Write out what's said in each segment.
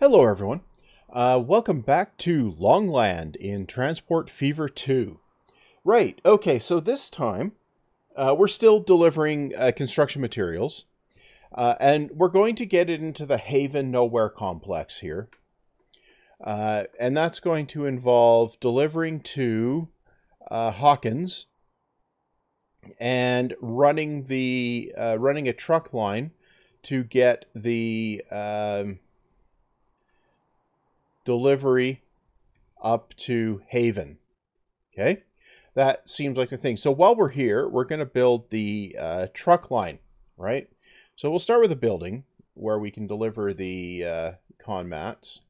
Hello, everyone. Uh, welcome back to Longland in Transport Fever 2. Right, okay, so this time uh, we're still delivering uh, construction materials, uh, and we're going to get it into the Haven Nowhere complex here. Uh, and that's going to involve delivering to uh, Hawkins and running the running a truck line to get the um, delivery up to Haven. Okay, that seems like the thing. So while we're here, we're going to build the uh, truck line, right? So we'll start with a building where we can deliver the uh, con mats.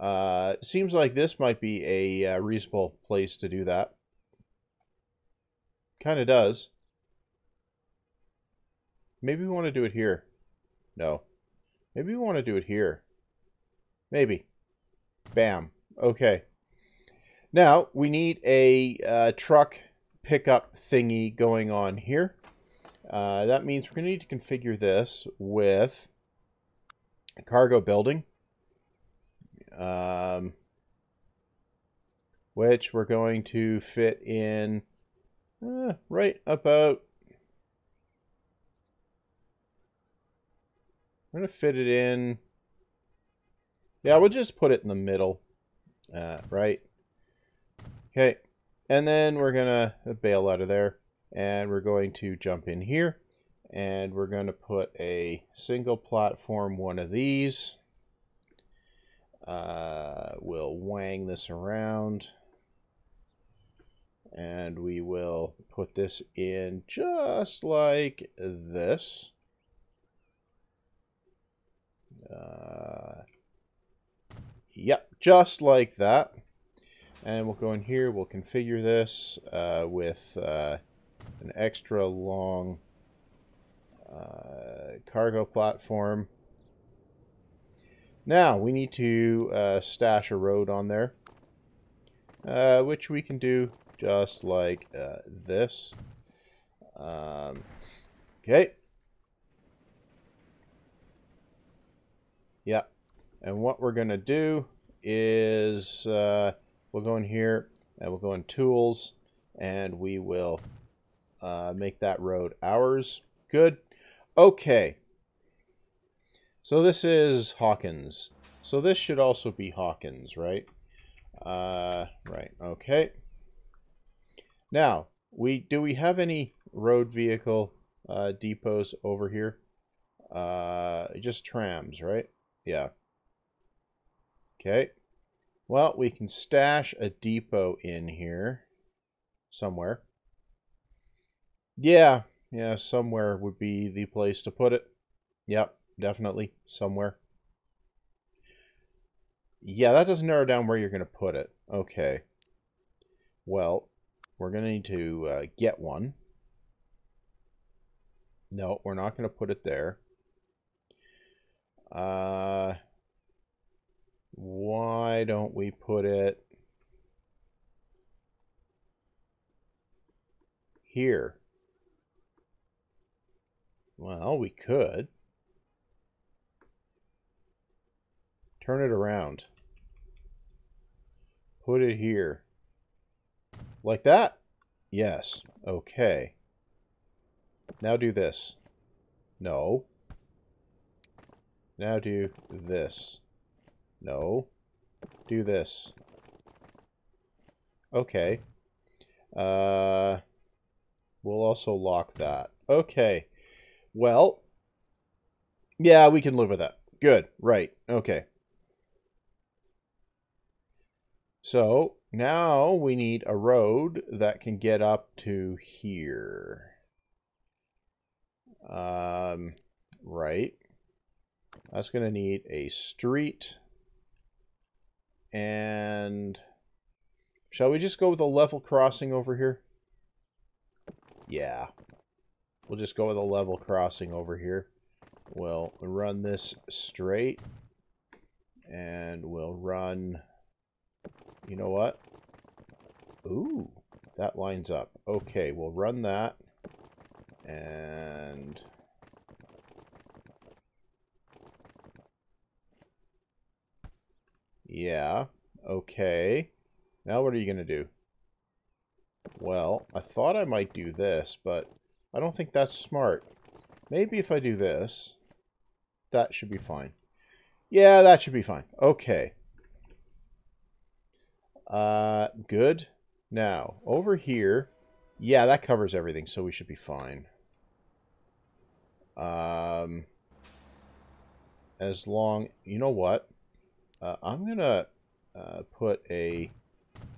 Uh, seems like this might be a uh, reasonable place to do that. Kind of does. Maybe we want to do it here. No. Maybe we want to do it here. Maybe. Bam. Okay. Now, we need a uh, truck pickup thingy going on here. Uh, that means we're going to need to configure this with cargo building. Um, which we're going to fit in uh, right about I'm going to fit it in. Yeah, we'll just put it in the middle. Uh, right. Okay. And then we're going to bail out of there. And we're going to jump in here. And we're going to put a single platform one of these. Uh, we'll wang this around. And we will put this in just like this. Uh, yep, just like that. And we'll go in here, we'll configure this uh, with uh, an extra long uh, cargo platform. Now, we need to uh, stash a road on there, uh, which we can do just like uh, this. Um, okay. Yeah. And what we're going to do is uh, we'll go in here and we'll go in tools and we will uh, make that road ours. Good. Okay. So this is Hawkins. So this should also be Hawkins, right? Uh, right. Okay. Now, we do we have any road vehicle uh, depots over here? Uh, just trams, right? Yeah. Okay. Well, we can stash a depot in here somewhere. Yeah, yeah, somewhere would be the place to put it. Yep, definitely somewhere. Yeah, that doesn't narrow down where you're going to put it. Okay. Well, we're going to need to uh, get one. No, we're not going to put it there. Uh, why don't we put it here? Well, we could. Turn it around. Put it here. Like that? Yes. Okay. Now do this. No. Now do this. No. Do this. Okay. Uh, we'll also lock that. Okay. Well, yeah, we can live with that. Good. Right. Okay. So now we need a road that can get up to here. Um, right. That's going to need a street. And shall we just go with a level crossing over here? Yeah. We'll just go with a level crossing over here. We'll run this straight. And we'll run... You know what? Ooh, that lines up. Okay, we'll run that. And Yeah. Okay. Now what are you going to do? Well, I thought I might do this, but I don't think that's smart. Maybe if I do this, that should be fine. Yeah, that should be fine. Okay. Uh, good. Now, over here, yeah, that covers everything, so we should be fine. Um, as long, you know what? Uh, I'm going to uh, put a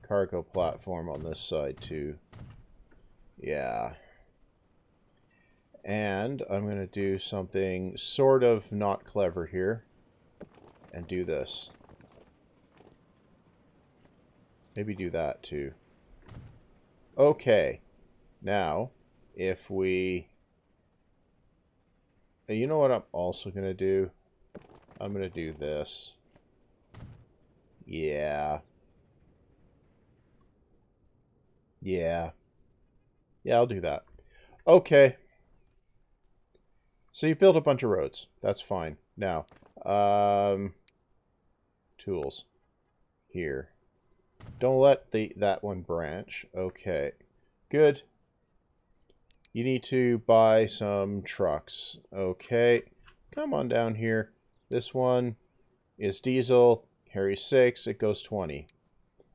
cargo platform on this side too. Yeah. And I'm going to do something sort of not clever here. And do this. Maybe do that too. Okay. Now, if we... You know what I'm also going to do? I'm going to do this. Yeah. Yeah. Yeah, I'll do that. Okay. So you built a bunch of roads. That's fine. Now, um, tools. Here. Don't let the that one branch. Okay. Good. You need to buy some trucks. Okay. Come on down here. This one is diesel. Carries 6. It goes 20.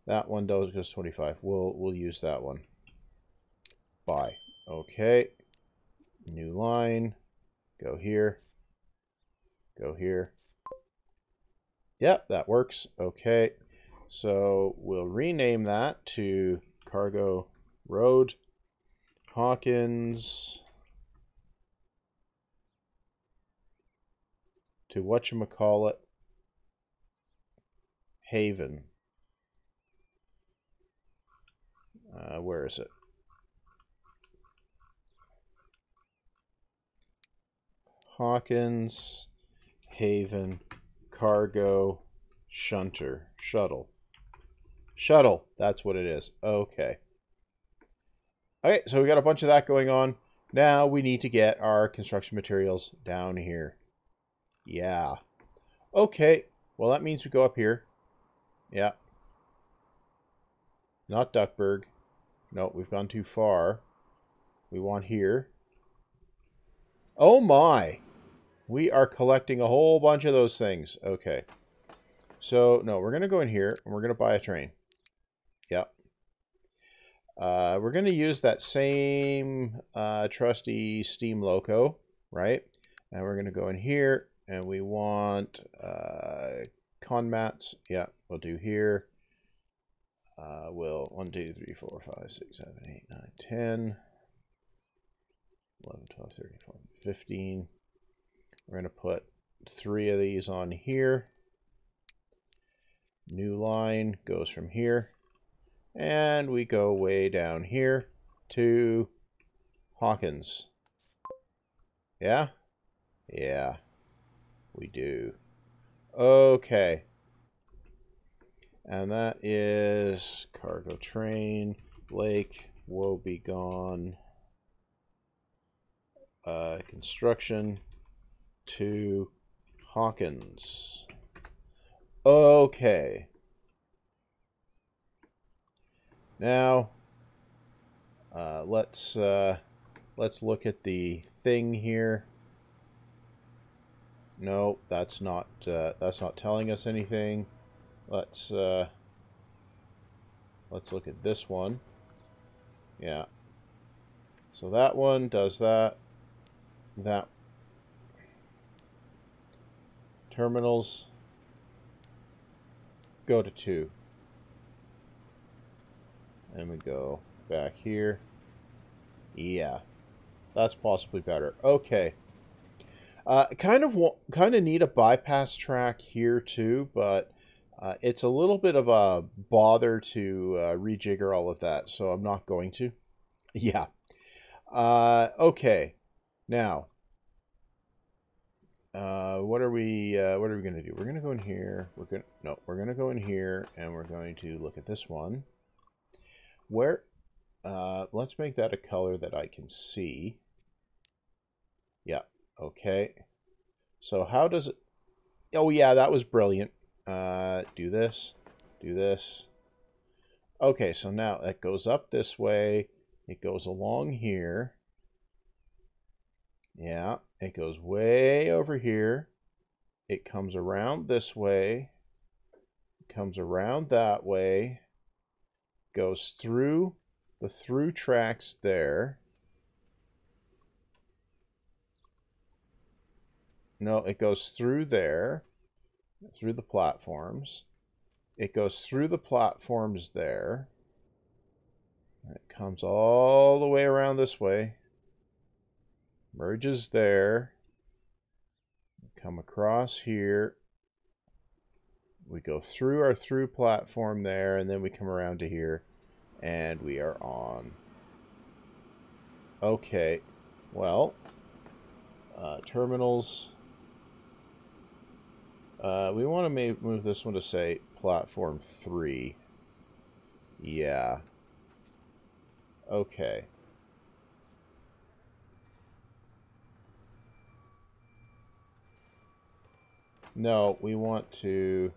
That one does goes 25. We'll we'll use that one. Buy. Okay. New line. Go here. Go here. Yep, that works. Okay. So we'll rename that to Cargo Road. Hawkins. To whatchamacallit. Haven. Uh, where is it? Hawkins, Haven, Cargo, Shunter, Shuttle. Shuttle, that's what it is. Okay. Okay, so we got a bunch of that going on. Now we need to get our construction materials down here. Yeah. Okay, well that means we go up here. Yeah. Not Duckburg. No, we've gone too far. We want here. Oh my! We are collecting a whole bunch of those things. Okay. So, no, we're going to go in here and we're going to buy a train. Yep. Uh, we're going to use that same uh, trusty Steam Loco, right? And we're going to go in here and we want uh, con mats. Yeah, we'll do here. Uh, will 1, 2, 3, 4, 5, 6, 7, 8, 9, 10, 11, 12, 13, 14, 15. We're going to put three of these on here. New line goes from here. And we go way down here to Hawkins. Yeah? Yeah, we do. Okay. And that is cargo train, lake, Woebegone, uh, construction to Hawkins. Okay. Now, uh, let's uh, let's look at the thing here. No, that's not uh, that's not telling us anything. Let's uh, let's look at this one. Yeah. So that one does that. That terminals go to two. And we go back here. Yeah. That's possibly better. Okay. Uh, kind of kind of need a bypass track here too, but uh, it's a little bit of a bother to uh, rejigger all of that, so I'm not going to. Yeah. Uh, okay. Now, uh, what are we? Uh, what are we going to do? We're going to go in here. We're going no. We're going to go in here, and we're going to look at this one. Where? Uh, let's make that a color that I can see. Yeah. Okay. So how does it? Oh yeah, that was brilliant. Uh, do this. Do this. Okay, so now that goes up this way. It goes along here. Yeah, it goes way over here. It comes around this way. Comes around that way. Goes through the through tracks there. No, it goes through there, through the platforms. It goes through the platforms there. It comes all the way around this way. Merges there. Come across here. We go through our through platform there, and then we come around to here, and we are on. Okay, well, uh, terminals. Uh, we want to move this one to, say, platform 3. Yeah. Okay. No, we want to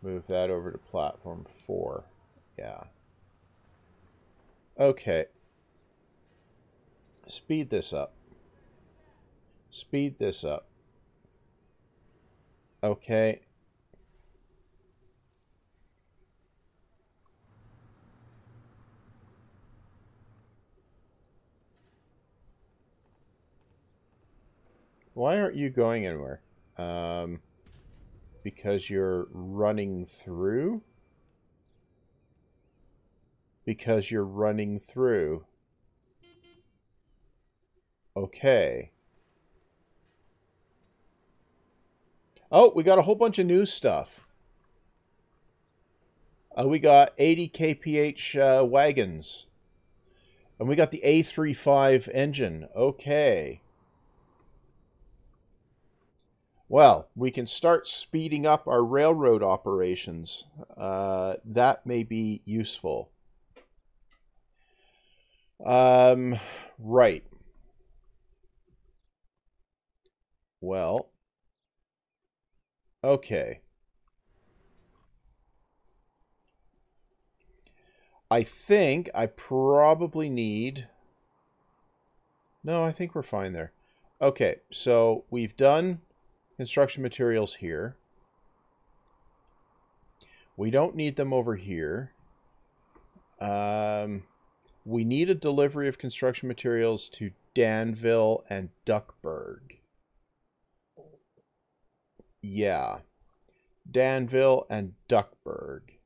move that over to platform 4. Yeah. Okay. Speed this up. Speed this up. Okay. Why aren't you going anywhere? Um, because you're running through? Because you're running through. Okay. Oh, we got a whole bunch of new stuff. Uh, we got 80 kph uh, wagons. And we got the A35 engine. Okay. Well, we can start speeding up our railroad operations. Uh, that may be useful. Um, right. Well, Okay. I think I probably need... No, I think we're fine there. Okay, so we've done construction materials here. We don't need them over here. Um, we need a delivery of construction materials to Danville and Duckburg. Yeah. Danville and Duckburg.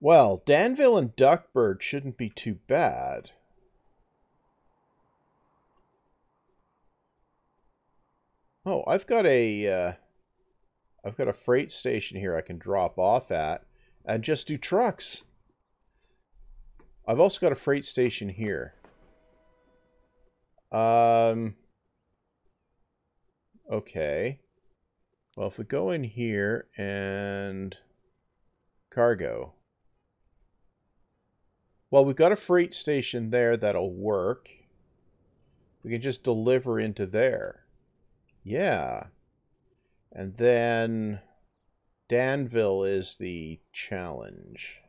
Well, Danville and Duckburg shouldn't be too bad. Oh, I've got a, uh, I've got a freight station here I can drop off at and just do trucks. I've also got a freight station here. Um, Okay. Well, if we go in here and cargo. Well, we've got a freight station there that'll work. We can just deliver into there. Yeah. And then Danville is the challenge.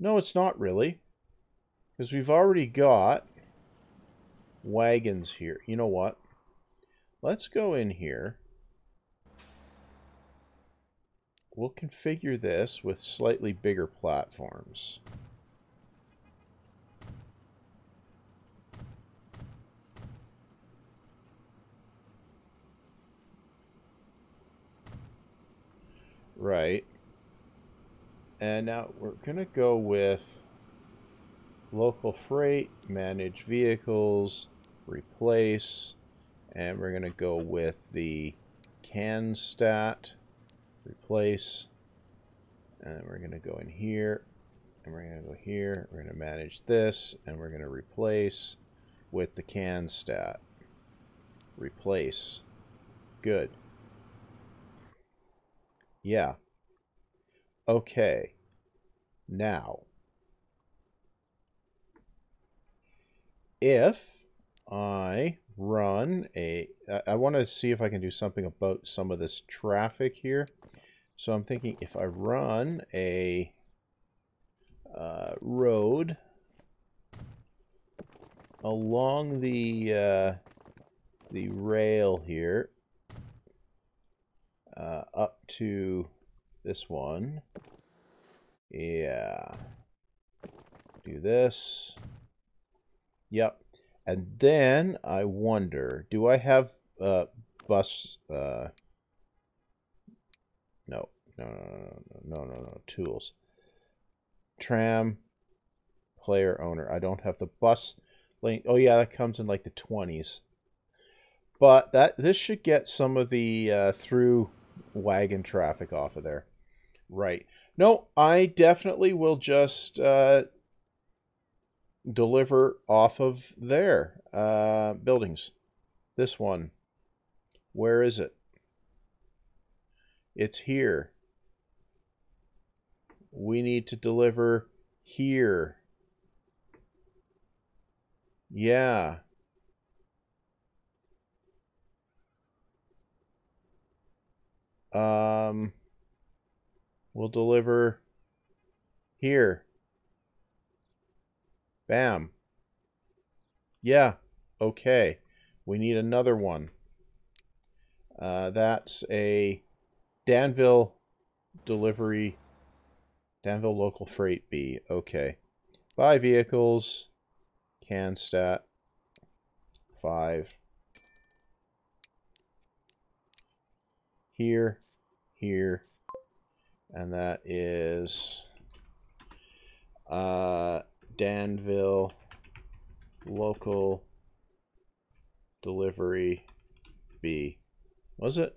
No, it's not really. Because we've already got wagons here. You know what? Let's go in here. We'll configure this with slightly bigger platforms. Right. And now we're going to go with local freight, manage vehicles, replace, and we're going to go with the can stat, replace, and we're going to go in here, and we're going to go here, we're going to manage this, and we're going to replace with the can stat. Replace. Good. Yeah. Okay. Now, if I run a... I, want to see if I can do something about some of this traffic here. So I'm thinking if I run a uh, road along the uh, the rail here uh, up to this one. Yeah. Do this. Yep. And then I wonder, do I have uh, bus... Uh, no, no, no, no, no, no, no, tools. Tram, player owner. I don't have the bus link. Oh yeah, that comes in like the 20s. But that this should get some of the uh, through wagon traffic off of there. Right. No, I definitely will just uh, deliver off of there. Uh, buildings. This one. Where is it? It's here. We need to deliver here. Yeah. Um, we'll deliver here. Bam. Yeah. Okay. We need another one. Uh, that's a Danville delivery. Danville local freight B. Okay. Buy vehicles. CanStat. Five. here, here, and that is uh, Danville local delivery B. Was it?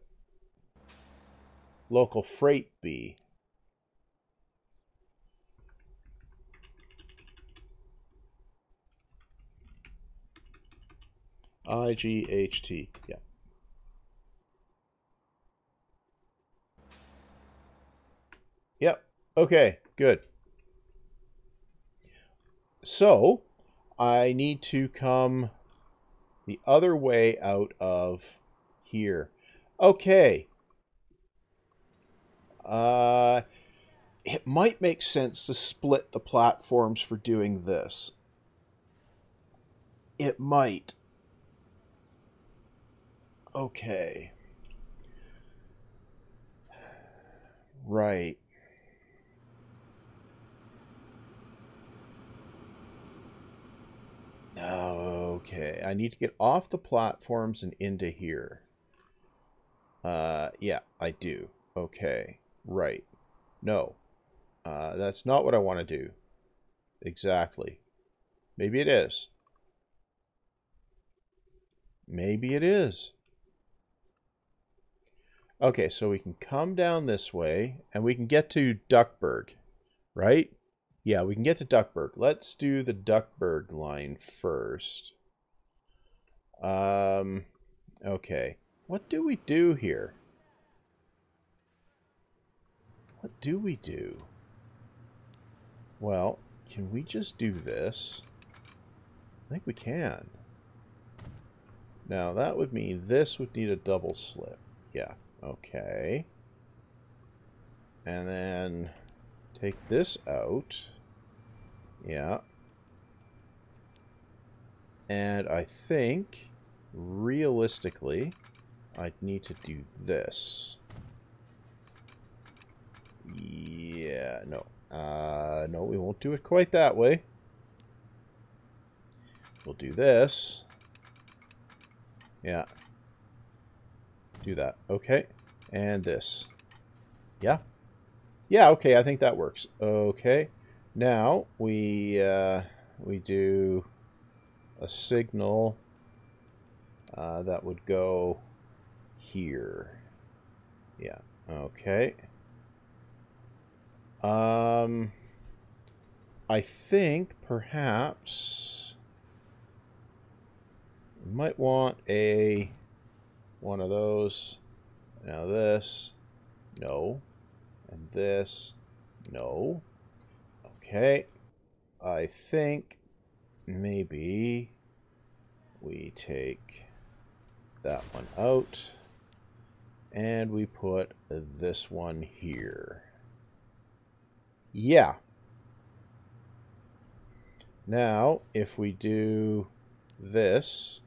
Local freight B. I-G-H-T, yeah. Yep. Okay, good. So, I need to come the other way out of here. Okay. Uh, it might make sense to split the platforms for doing this. It might. Okay. Right. Okay, I need to get off the platforms and into here. Uh, yeah, I do. Okay, right. No, uh, that's not what I want to do. Exactly. Maybe it is. Maybe it is. Okay, so we can come down this way, and we can get to Duckburg, right? Yeah, we can get to Duckburg. Let's do the Duckburg line first. Um, okay. What do we do here? What do we do? Well, can we just do this? I think we can. Now, that would mean this would need a double slip. Yeah, okay. And then take this out. Yeah. And I think, realistically, I'd need to do this. Yeah, no. Uh, no, we won't do it quite that way. We'll do this. Yeah. Do that. Okay. And this. Yeah. Yeah, okay, I think that works. Okay. Now, we, uh, we do a signal uh, that would go here. Yeah, okay. Um, I think perhaps we might want a one of those. Now this, no, and this, no. Okay. I think maybe we take that one out. And we put this one here. Yeah. Now, if we do this...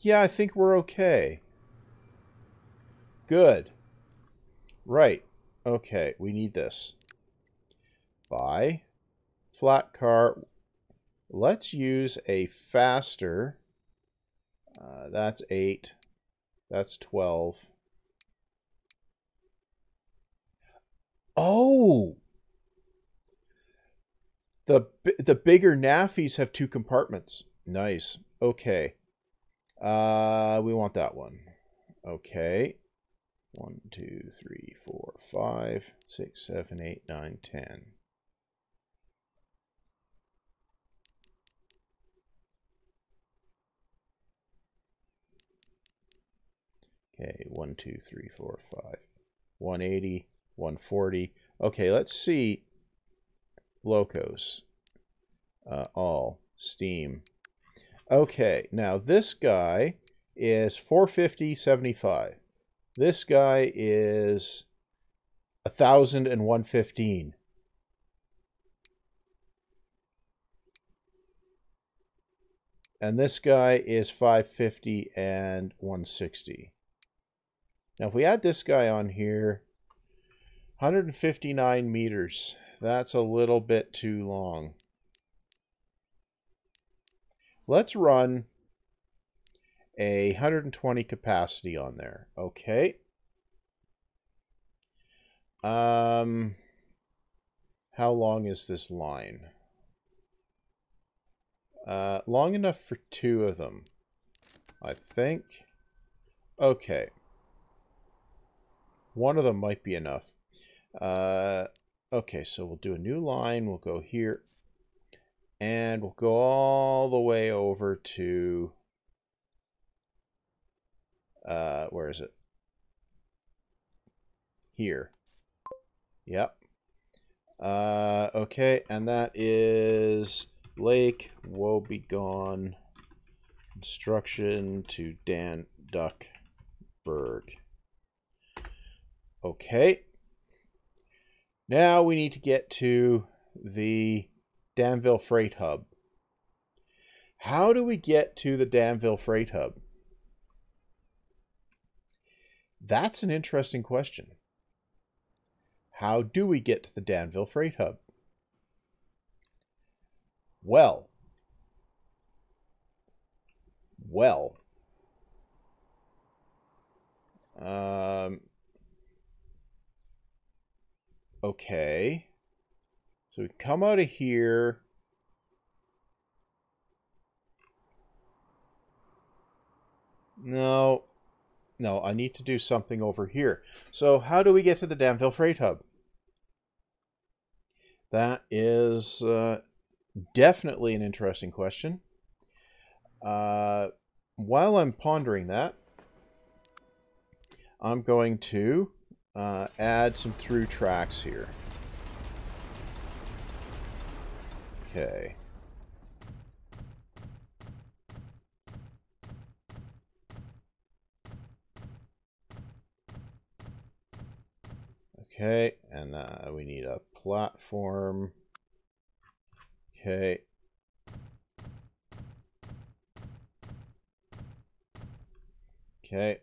Yeah, I think we're okay. Good. Right. Okay, we need this. Buy. Flat car. Let's use a faster... Uh, that's 8. That's 12. Oh! The, the bigger NAFIs have two compartments. Nice. Okay. Uh, we want that one. Okay. One, two, three, four, five, six, seven, eight, nine, ten. Okay, 1, 2, 3, 4, 5. 180, 140. Okay, let's see locos. Uh, all. Steam. Okay, now this guy is 450, 75. This guy is 1,015. And this guy is 550 and 160. Now, if we add this guy on here, 159 meters. That's a little bit too long. Let's run a 120 capacity on there. Okay. Um, how long is this line? Uh, long enough for two of them, I think. Okay. One of them might be enough. Uh, okay, so we'll do a new line. We'll go here. And we'll go all the way over to... Uh, where is it? Here. Yep. Uh, okay, and that is Lake Woebegone instruction to Dan Duckburg. Okay. Now we need to get to the Danville Freight Hub. How do we get to the Danville Freight Hub? That's an interesting question. How do we get to the Danville Freight Hub? Well, well, um, Okay. So we come out of here. No. No, I need to do something over here. So how do we get to the Danville Freight Hub? That is uh, definitely an interesting question. Uh, while I'm pondering that, I'm going to uh, add some through tracks here. Okay. Okay, and uh, we need a platform. Okay. Okay,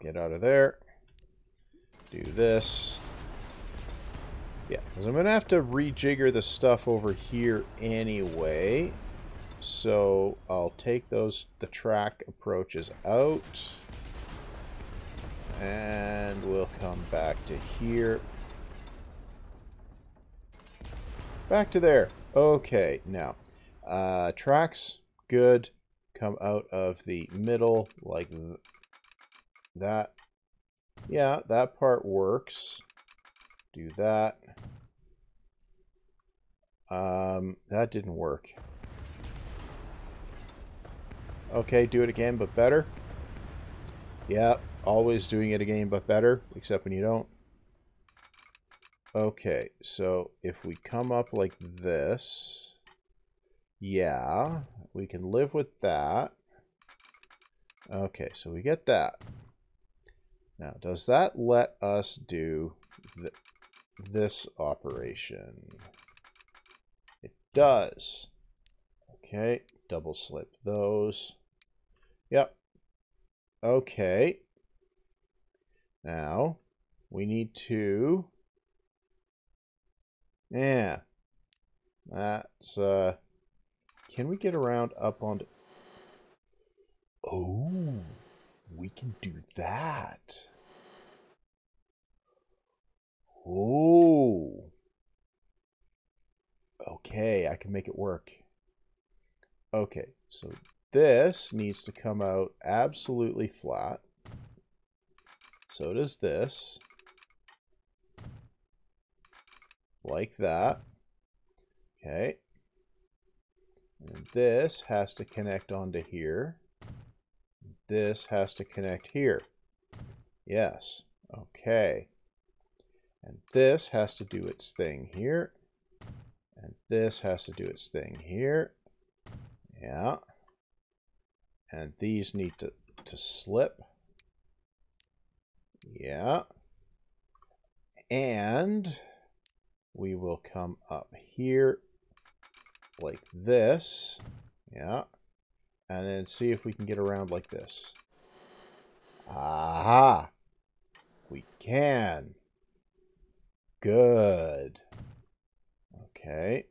get out of there do this. Yeah, because I'm going to have to rejigger the stuff over here anyway. So I'll take those, the track approaches out. And we'll come back to here. Back to there. Okay, now, uh, tracks, good. Come out of the middle like th that. Yeah, that part works. Do that. Um, that didn't work. Okay, do it again, but better. Yeah, always doing it again, but better, except when you don't. Okay, so if we come up like this, yeah, we can live with that. Okay, so we get that. Now, does that let us do th this operation? It does. Okay, double slip those. Okay. Now, we need to... Yeah. That's, uh... Can we get around up on... Oh, we can do that. Oh. Okay, I can make it work. Okay, so this needs to come out absolutely flat. So does this. Like that. Okay. And this has to connect onto here. This has to connect here. Yes. Okay. And this has to do its thing here. And this has to do its thing here. Yeah. And these need to, to slip. Yeah. And we will come up here like this. Yeah. And then see if we can get around like this. Aha! We can. Good. Okay.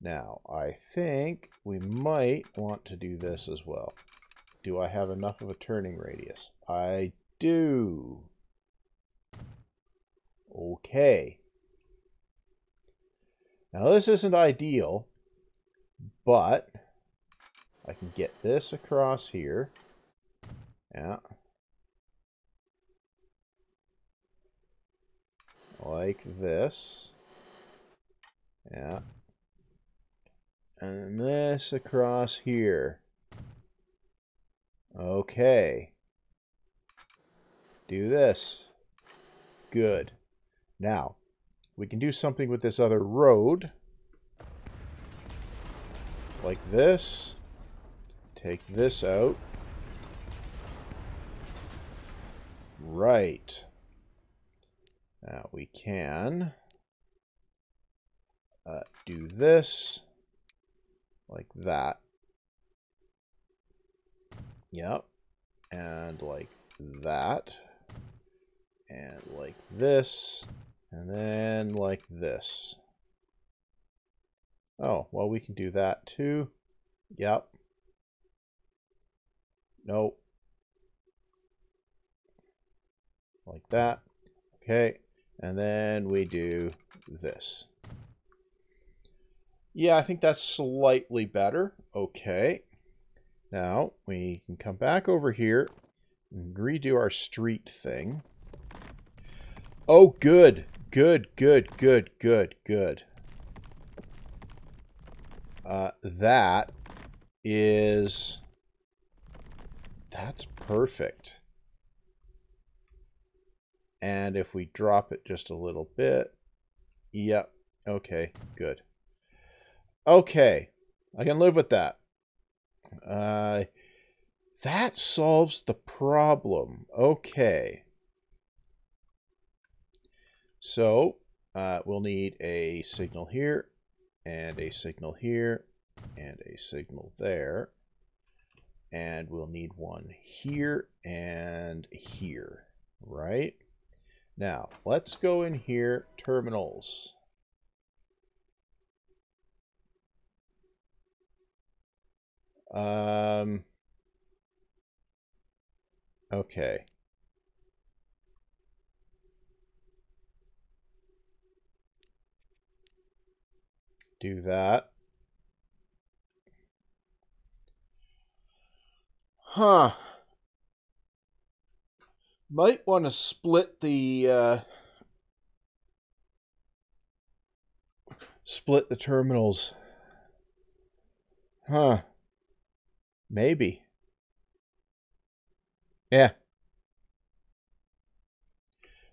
Now, I think we might want to do this as well. Do I have enough of a turning radius? I do. Okay. Now, this isn't ideal, but I can get this across here. Yeah. Like this. Yeah. And this across here. Okay. Do this. Good. Now, we can do something with this other road. Like this. Take this out. Right. Now we can uh, do this like that. Yep. And like that. And like this. And then like this. Oh, well, we can do that too. Yep. Nope. Like that. Okay. And then we do this. Yeah, I think that's slightly better. Okay. Now, we can come back over here and redo our street thing. Oh, good. Good, good, good, good, good. Uh, that is... That's perfect. And if we drop it just a little bit... Yep. Okay, good. Okay, I can live with that. Uh, that solves the problem. Okay. So, uh, we'll need a signal here, and a signal here, and a signal there. And we'll need one here and here, right? Now, let's go in here, terminals. Um, okay. Do that. Huh. Might want to split the, uh, split the terminals. Huh. Maybe. Yeah.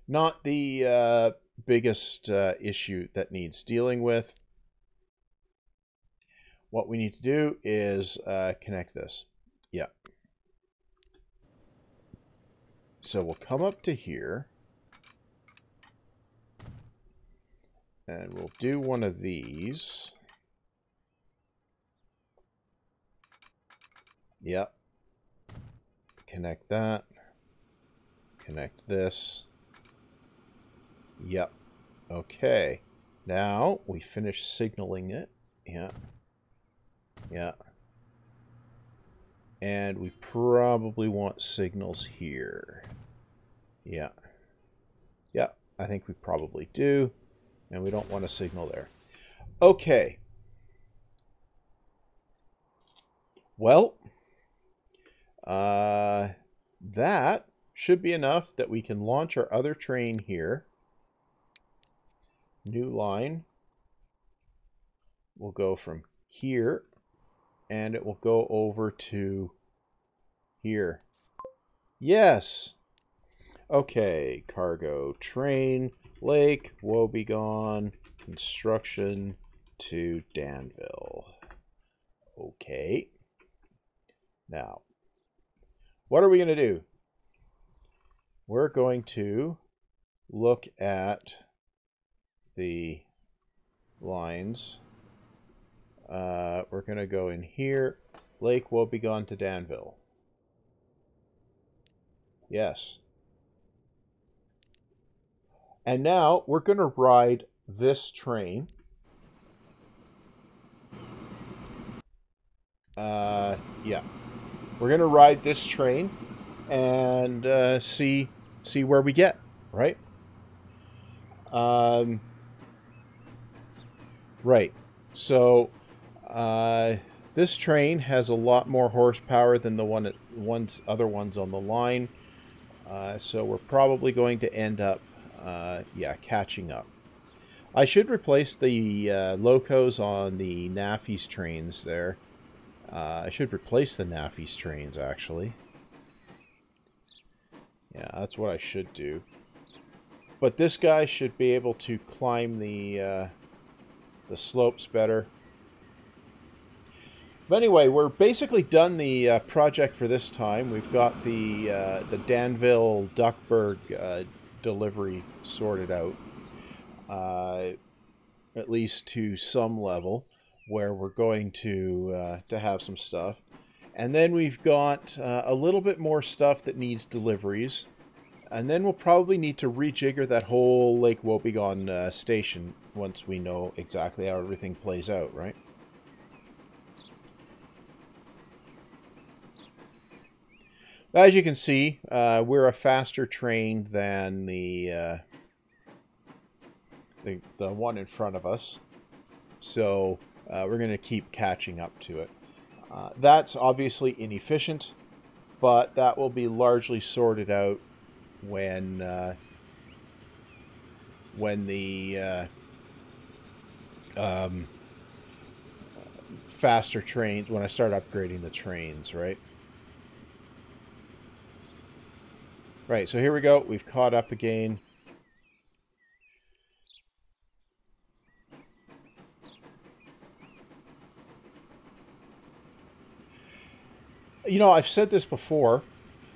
Not the uh, biggest uh, issue that needs dealing with. what we need to do is uh, connect this. Yeah. So we'll come up to here. And we'll do one of these. Yep. Connect that. Connect this. Yep. Okay. Now we finish signaling it. Yeah. Yeah. And we probably want signals here. Yeah. Yeah, I think we probably do. And we don't want a signal there. Okay. Well, uh, that should be enough that we can launch our other train here. New line We'll go from here and it will go over to here. Yes. Okay, cargo train, lake, woebegone, construction to Danville. Okay. Now, what are we going to do? We're going to look at the lines uh, we're going to go in here. Lake Woebegone to Danville. Yes. And now we're going to ride this train. Uh, yeah. We're going to ride this train and uh, see see where we get, right? Um, right. So uh, this train has a lot more horsepower than the one ones other ones on the line. Uh, so we're probably going to end up, uh, yeah, catching up. I should replace the uh, locos on the NAFES trains there. Uh, I should replace the NAFES trains, actually. Yeah, that's what I should do. But this guy should be able to climb the uh, the slopes better. But anyway, we're basically done the uh, project for this time. We've got the uh, the Danville Duckburg uh, delivery sorted out, uh, at least to some level, where we're going to uh, to have some stuff, and then we've got uh, a little bit more stuff that needs deliveries, and then we'll probably need to rejigger that whole Lake Woebegone station once we know exactly how everything plays out, right? As you can see, uh, we're a faster train than the, uh, the, the one in front of us. So uh, we're going to keep catching up to it. Uh, that's obviously inefficient, but that will be largely sorted out when uh, when the uh, um, faster trains, when I start upgrading the trains, right? Right, so here we go. We've caught up again. You know, I've said this before,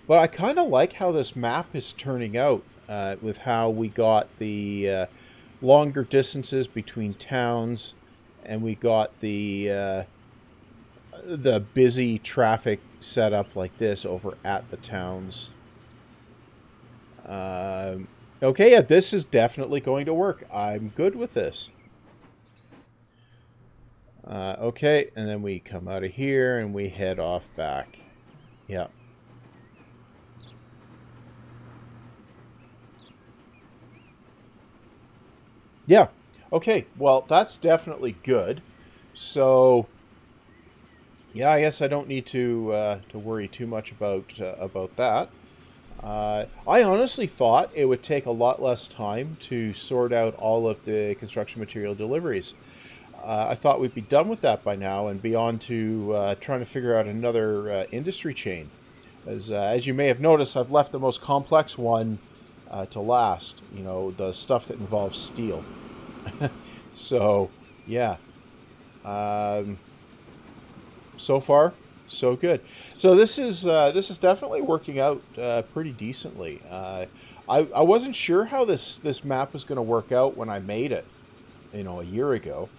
but I kind of like how this map is turning out uh, with how we got the uh, longer distances between towns and we got the uh, the busy traffic setup like this over at the towns. Um, okay, yeah, this is definitely going to work. I'm good with this. Uh, okay, and then we come out of here and we head off back. Yeah. Yeah. Okay, well, that's definitely good. So, yeah, I guess I don't need to uh, to worry too much about uh, about that. Uh, I honestly thought it would take a lot less time to sort out all of the construction material deliveries. Uh, I thought we'd be done with that by now and be on to uh, trying to figure out another uh, industry chain. As, uh, as you may have noticed, I've left the most complex one uh, to last, you know, the stuff that involves steel. so, yeah. Um, so far, so good. So this is uh, this is definitely working out uh, pretty decently. Uh, I I wasn't sure how this this map was going to work out when I made it, you know, a year ago.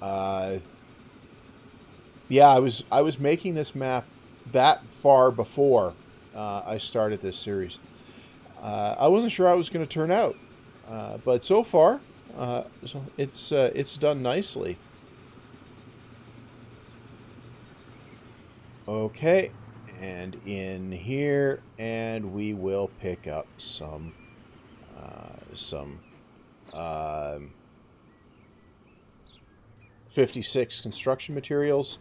Uh, yeah, I was I was making this map that far before uh, I started this series. Uh, I wasn't sure how it was going to turn out, uh, but so far, uh, so it's uh, it's done nicely. Okay, and in here, and we will pick up some some um, 56 construction materials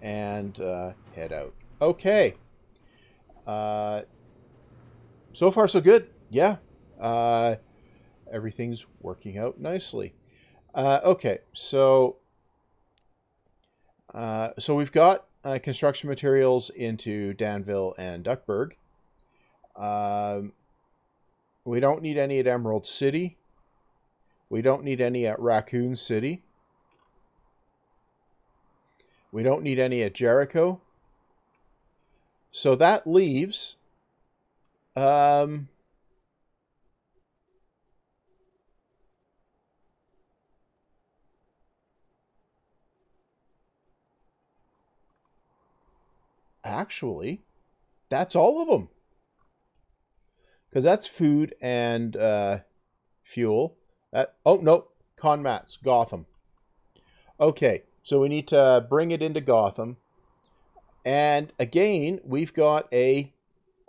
and uh, head out. Okay. Uh, so far, so good. Yeah. Uh, everything's working out nicely. Uh, okay, so uh, so we've got uh, construction materials into Danville and Duckburg. Um, we don't need any at Emerald City. We don't need any at Raccoon City. We don't need any at Jericho. So that leaves um, actually, that's all of them. Because that's food and uh, fuel. That, oh, no, Conmats, Gotham. Okay, so we need to bring it into Gotham. And again, we've got a,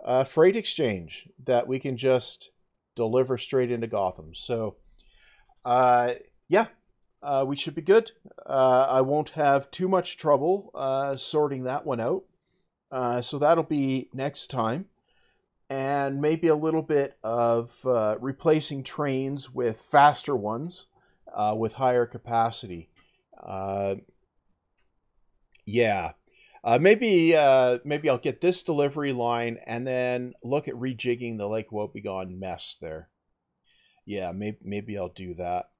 a freight exchange that we can just deliver straight into Gotham. So, uh, yeah, uh, we should be good. Uh, I won't have too much trouble uh, sorting that one out. Uh, so that'll be next time. And maybe a little bit of uh, replacing trains with faster ones with higher capacity. Uh, yeah. Uh, maybe uh, maybe I'll get this delivery line and then look at rejigging the Lake Woebegone mess there. Yeah, maybe maybe I'll do that.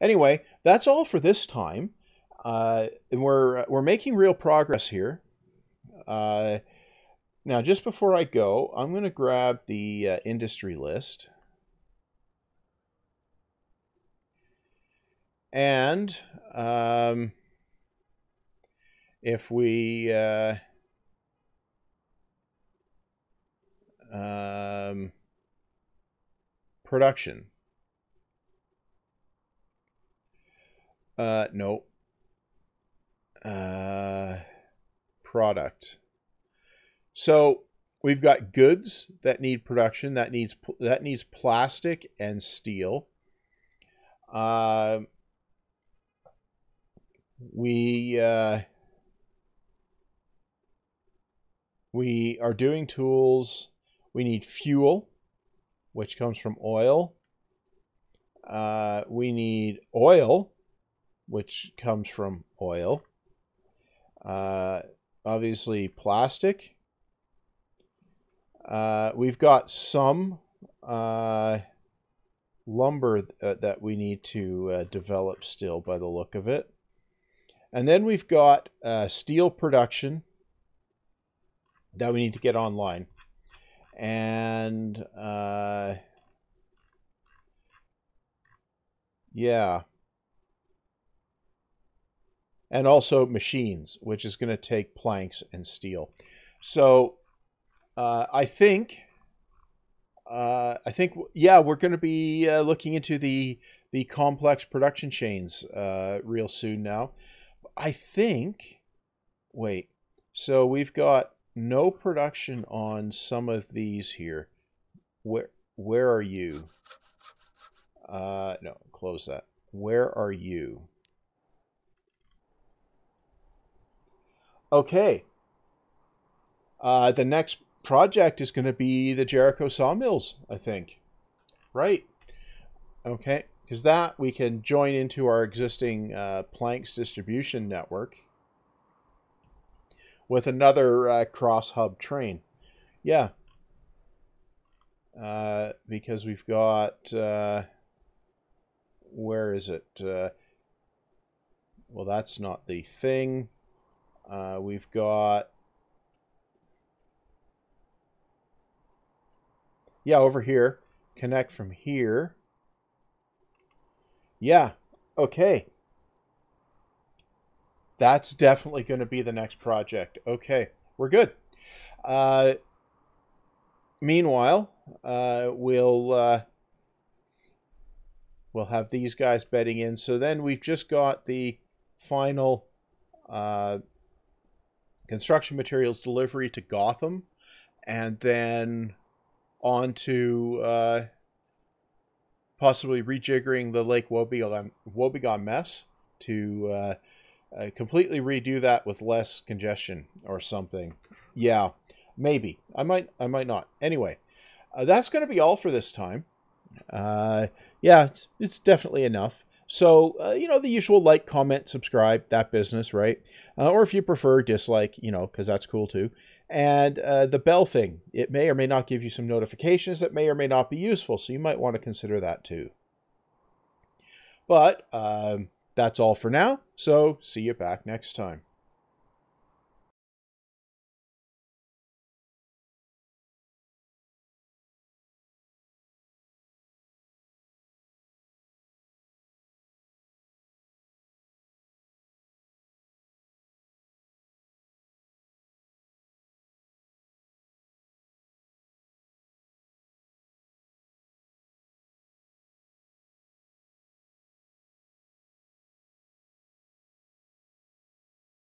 Anyway, that's all for this time. Uh, and we're we're making real progress here. Uh, now, just before I go, I'm going to grab the uh, industry list. And um, if we uh, um, production, uh, no, uh, product. So we've got goods that need production that needs that needs plastic and steel. Uh, we uh, we are doing tools. We need fuel, which comes from oil. Uh, we need oil, which comes from oil. Uh, obviously, plastic. Uh, we've got some uh, lumber th that we need to uh, develop still by the look of it. And then we've got uh, steel production that we need to get online. And uh, yeah. And also machines, which is going to take planks and steel. So uh, I think, uh, I think, yeah, we're going to be uh, looking into the the complex production chains uh, real soon now. I think, wait, so we've got no production on some of these here. Where, where are you? Uh, no, close that. Where are you? Okay. Uh, the next project is going to be the Jericho sawmills, I think. Right. Okay because that we can join into our existing uh, planks distribution network with another uh, cross hub train. Yeah. Uh, because we've got, uh, where is it? Uh, well, that's not the thing. Uh, we've got... Yeah, over here. Connect from here. Yeah, okay. That's definitely going to be the next project. Okay, we're good. Uh, meanwhile, uh, we'll uh, we'll have these guys bedding in. So then we've just got the final uh, construction materials delivery to Gotham, and then on to uh, possibly rejiggering the Lake Woebegone, Woebegone mess to uh, uh, completely redo that with less congestion or something. Yeah, maybe. I might. I might not. Anyway, uh, that's going to be all for this time. Uh, yeah, it's, it's definitely enough. So, uh, you know, the usual like, comment, subscribe, that business, right? Uh, or if you prefer, dislike, you know, because that's cool too. And uh, the bell thing, it may or may not give you some notifications that may or may not be useful. So you might want to consider that too. But um, that's all for now. So see you back next time.